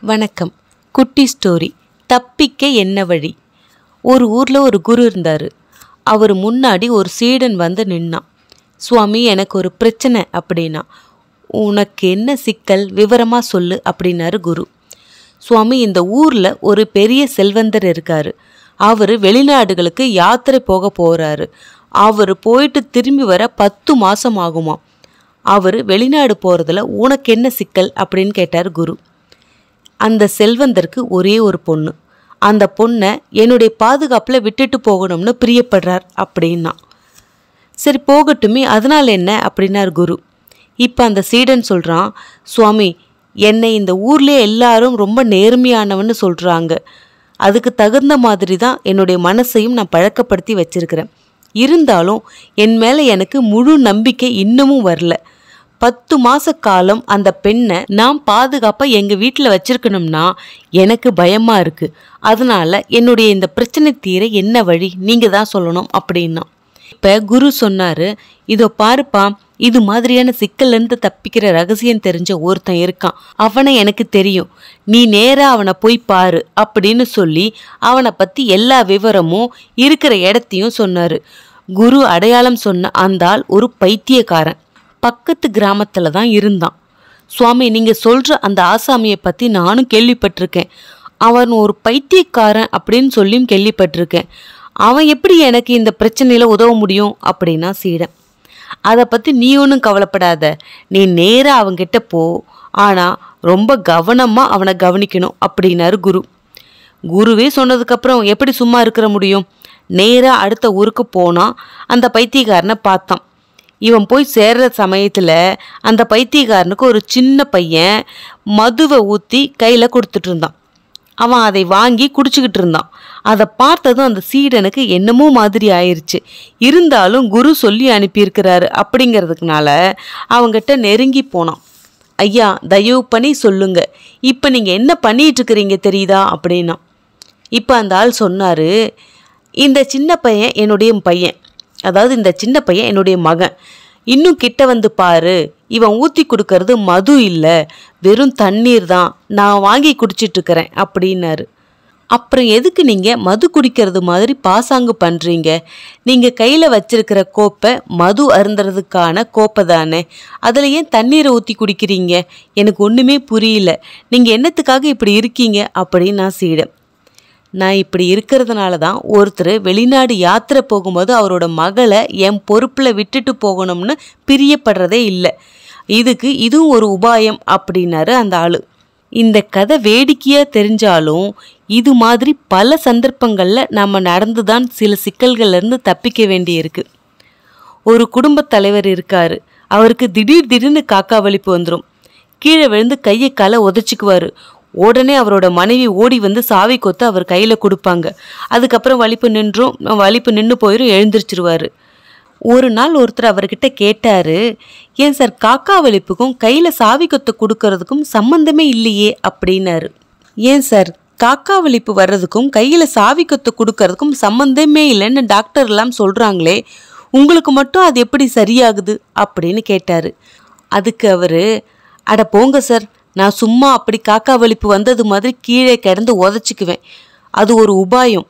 வணக்கம். குட்டி ஸ்டோரி. தப்பிக்க என்ன வழி? ஒரு ஊரில் ஒரு குரு இருந்தார். அவர் முன்னாடி ஒரு சீடன் வந்து நின்னான். சுவாமி எனக்கு ஒரு பிரச்சனை அப்படின்னா. உனக்கு என்ன சிக்கல்? விவரமாக சொல்லு அப்படின்னாரு குரு. சுவாமி இந்த ஊரில் ஒரு பெரிய செல்வந்தர் இருக்கார். அவர் வெளிநாடுகளுக்கு யாத்திரை போக போகிறாரு அவர் போயிட்டு திரும்பி வர பத்து மாதம் ஆகுமா அவர் வெளிநாடு போகிறதுல உனக்கு என்ன சிக்கல்? அப்படின்னு கேட்டார் குரு. அந்த செல்வந்தருக்கு ஒரே ஒரு பொண்ணு. அந்த பொண்ணை என்னுடைய பாதுகாப்பில் விட்டுட்டு போகணும்னு பிரியப்படுறார் அப்படின்னா. சரி போகட்டுமே அதனால் என்ன? அப்படின்னார் குரு. இப்போ அந்த சீடன் சொல்கிறான் சுவாமி என்னை இந்த ஊர்லேயே எல்லாரும் ரொம்ப நேர்மையானவன்னு சொல்கிறாங்க அதுக்கு தகுந்த மாதிரி தான் என்னுடைய மனசையும் நான் பழக்கப்படுத்தி வச்சிருக்கிறேன். இருந்தாலும் என் மேலே எனக்கு முழு நம்பிக்கை இன்னமும் வரல. பத்து மாச காலம் அந்த பெண்ணை நான் பாதுகாப்பாக எங்கள் வீட்டில் வச்சிருக்கணும்னா எனக்கு பயமாக இருக்குது அதனால என்னுடைய இந்த பிரச்சனை தீர என்ன வழி? நீங்கள் தான் சொல்லணும் அப்படின்னா. இப்போ குரு சொன்னார் இதோ பாருப்பா இது மாதிரியான சிக்கல்லேருந்து தப்பிக்கிற ரகசியம் தெரிஞ்ச ஒருத்தன் இருக்கான். அவனை எனக்கு தெரியும். நீ நேராக அவனை போய் பாரு அப்படின்னு சொல்லி அவனை பற்றி எல்லா விவரமும் இருக்கிற இடத்தையும் சொன்னார். குரு அடையாளம் சொன்ன அந்த ஆள் ஒரு பைத்தியக்காரன். பக்கத்து கிராமத்தில் தான் இருந்தான். சுவாமி நீங்கள் சொல்கிற அந்த ஆசாமியை பற்றி நானும் கேள்விப்பட்டிருக்கேன். அவன் ஒரு பைத்தியக்காரன் அப்படின்னு சொல்லியும் கேள்விப்பட்டிருக்கேன். அவன் எப்படி எனக்கு இந்த பிரச்சனையில் உதவ முடியும் அப்படின்னா சீடன். அதை பற்றி நீ ஒன்றும் கவலைப்படாத. நீ நேராக அவங்கிட்ட போ. ஆனால் ரொம்ப கவனமாக அவனை கவனிக்கணும் அப்படின்னாரு குரு. குருவே சொன்னதுக்கப்புறம் எப்படி சும்மா இருக்கிற முடியும்? நேராக அடுத்த ஊருக்கு போனால் அந்த பைத்தியக்காரனை பார்த்தான். இவன் போய் சேர்ற சமயத்தில் அந்த பைத்தியக்காரனுக்கு ஒரு சின்ன பையன் மதுவை ஊற்றி கையில் கொடுத்துட்டு இருந்தான். அவன் அதை வாங்கி குடிச்சுக்கிட்டு இருந்தான். அதை பார்த்ததும் அந்த சீடனுக்கு என்னமோ மாதிரி ஆயிருச்சு. இருந்தாலும் குரு சொல்லி அனுப்பியிருக்கிறாரு அப்படிங்கிறதுக்குனால அவங்ககிட்ட நெருங்கி போனான். ஐயா தயவு பண்ணி சொல்லுங்க. இப்போ நீங்கள் என்ன பண்ணிட்டு இருக்கிறீங்க தெரியுதா? அப்படின்னா. இப்போ அந்த ஆள் சொன்னார் இந்த சின்ன பையன் என்னுடைய பையன். அதாவது இந்த சின்ன பையன் என்னுடைய மகன். இன்னும் கிட்ட வந்து பாரு. இவன் ஊற்றி கொடுக்கறது மது இல்லை. வெறும் தண்ணீர் தான். நான் வாங்கி குடிச்சிட்டு இருக்கிறேன் அப்படின்னாரு. அப்புறம் எதுக்கு நீங்கள் மது குடிக்கிறது மாதிரி பாசாங்கு பண்ணுறீங்க நீங்கள் கையில் வச்சிருக்கிற கோப்பை மது அருந்துறதுக்கான கோப்பை தானே. அதில் ஏன் தண்ணீரை ஊற்றி குடிக்கிறீங்க? எனக்கு ஒன்றுமே புரியல. நீங்கள் என்னத்துக்காக இப்படி இருக்கீங்க? அப்படின்னு நான் சீடம் நான் இப்படி இருக்கிறதுனால தான் ஒருத்தர் வெளிநாடு யாத்திரை போகும்போது அவரோட மகளை என் பொறுப்பில் விட்டுட்டு போகணும்னு பிரியப்படுறதே இல்லை. இதுக்கு இதுவும் ஒரு உபாயம் அப்படின்னாரு அந்த ஆள். இந்த கதை வேடிக்கையாக தெரிஞ்சாலும் இது மாதிரி பல சந்தர்ப்பங்களில் நம்ம நடந்து தான் சில சிக்கல்கள்லேருந்து தப்பிக்க வேண்டியிருக்கு. ஒரு குடும்பத் தலைவர் இருக்கார். அவருக்கு திடீர் திடீர்னு காக்கா வலிப்பு வந்துடும் கீழே விழுந்து கையை காலை உதச்சிக்குவார். உடனே அவரோட மனைவி ஓடி வந்து சாவி கொத்து அவர் கையில் கொடுப்பாங்க. அதுக்கப்புறம் வலிப்பு நின்றும் வலிப்பு நின்று போயிடும் எழுந்திரிச்சிருவார். ஒரு நாள் ஒருத்தர் அவர்கிட்ட கேட்டார் ஏன் சார் காக்கா வலிப்புக்கும் கையில் சாவி கொத்து கொடுக்கறதுக்கும் சம்மந்தமே இல்லையே அப்படின்னாரு. ஏன் சார் காக்கா வலிப்பு வர்றதுக்கும் கையில் சாவி கொத்து கொடுக்கறதுக்கும் சம்மந்தமே இல்லைன்னு டாக்டர்லாம் சொல்கிறாங்களே உங்களுக்கு மட்டும் அது எப்படி சரியாகுது? அப்படின்னு கேட்டார். அதுக்கு அவர் அட போங்க சார் நான் சும்மா அப்படி காக்கா வலிப்பு வந்தது மாதிரி கீழே கிடந்து உதச்சிக்குவேன். அது ஒரு உபாயம்.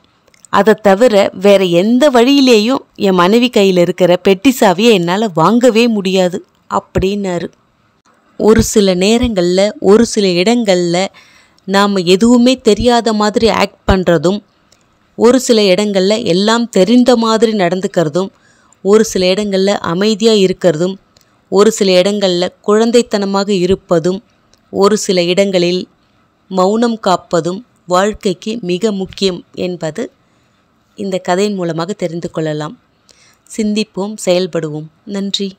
அதை தவிர வேற எந்த வழியிலேயும் என் மனைவி கையில் இருக்கிற பெட்டி சாவியை என்னால் வாங்கவே முடியாது அப்படின்னாரு. ஒரு சில நேரங்களில் ஒரு சில இடங்களில் நாம் எதுவுமே தெரியாத மாதிரி ஆக்ட் பண்ணுறதும் ஒரு சில இடங்களில் எல்லாம் தெரிந்த மாதிரி நடந்துக்கிறதும் ஒரு சில இடங்களில் அமைதியாக இருக்கிறதும் ஒரு சில இடங்களில் குழந்தைத்தனமாக இருப்பதும் ஒரு சில இடங்களில் மௌனம் காப்பதும் வாழ்க்கைக்கு மிக முக்கியம் என்பது இந்த கதையின் மூலமாக தெரிந்து கொள்ளலாம். சிந்திப்போம் செயல்படுவோம். நன்றி.